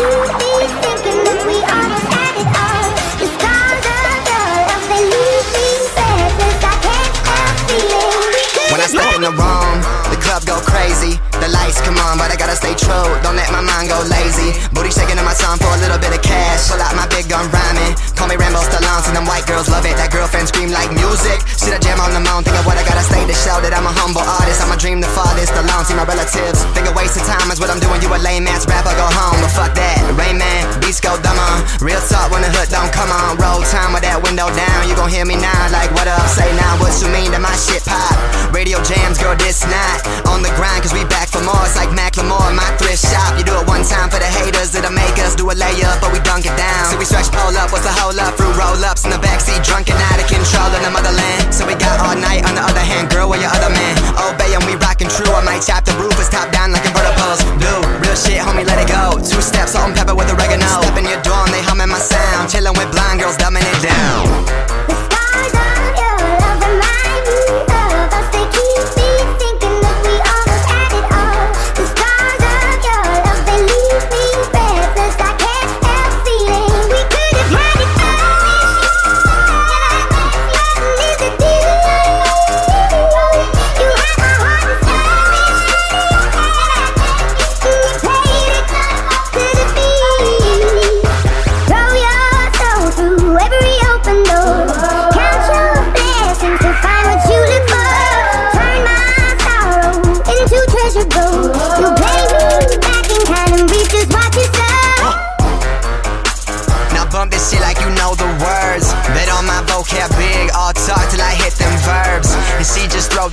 in on, but I gotta stay true. Don't let my mind go lazy. Booty shaking in my song for a little bit of cash. Pull out my big gun rhyming. Call me Rambo Stallone, and them white girls love it. That girlfriend scream like music. See the jam on the moon, think of what I gotta say to show that I'm a humble artist. I'm a dream the farthest alone. See my relatives. Think a waste of time is what I'm doing. You a lame ass rapper, go home. But fuck that, Rain Man, beats go dumber. Real talk when the hood don't come on. Roll time with that window down. You gon' hear me now, like what up? Say now, what you mean to my shit pop? Radio jams, girl, this night On the grind, cause we back for more It's like Macklemore, shop You do it one time for the haters That'll make us do a layup, but we dunk it down. So we stretch pole up, what's the whole up? Fruit roll-ups in the backseat Drunk and out of control in the motherland. So we got all night, on the other hand Girl, where your other man? Obey and we rockin' true I might chop the roof, it's top down like convertibles Do, real shit, homie, let it go. Two steps, salt and pepper with oregano. Step in your dorm, they humming my sound. Chillin' with blind girls, dumbing it down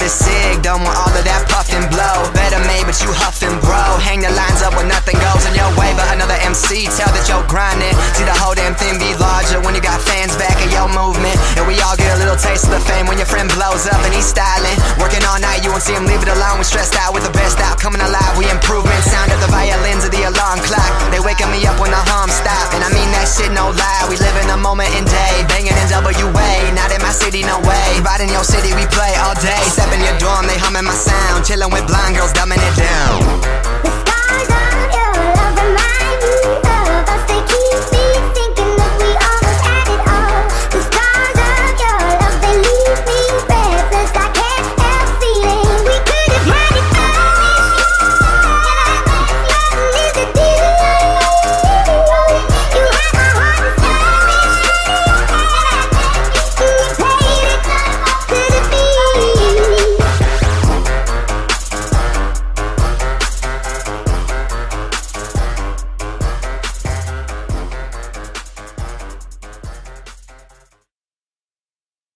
this cig, done with all of that puff and blow. Better made, but you huffin', bro. Hang the lines up when nothing goes in your way, but another MC tell that you're grinding. See the whole damn thing be larger when you got fans back in your movement. And we all get a little taste of the fame when your friend blows up and he's styling. Working all night, you won't see him leave it alone. We stressed out with the best out, coming alive. We improvement. Sound of the violins of the alarm clock. They waking me up when the hum stop. And I mean that shit no lie. We live in a moment in day, banging in WA. Not in my city, no way. In your city, we play all day. Step in your dorm, they humming my sound. Chilling with blind girls, dumbing it down.